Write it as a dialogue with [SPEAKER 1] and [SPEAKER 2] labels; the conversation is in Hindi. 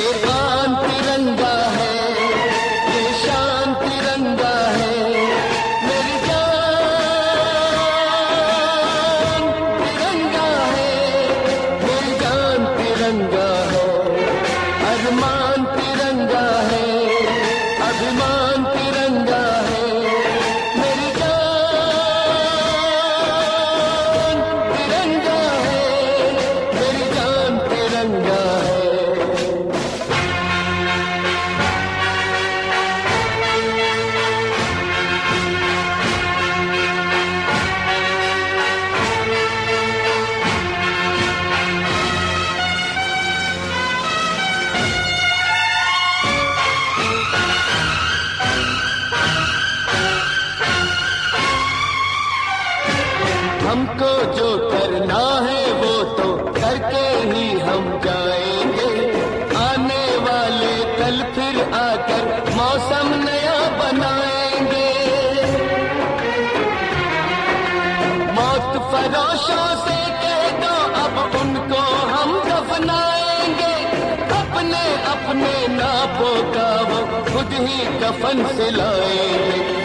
[SPEAKER 1] ஆசீர்வாதம் हमको जो करना है वो तो करके ही हम जाएँगे। आने वाले कल फिर आकर मौसम नया बनाएँगे। मौत फरोशों से कह दो, अब उनको हम दफनाएँगे। अपने अपने नापों का वो खुद ही कफन सिलाएँगे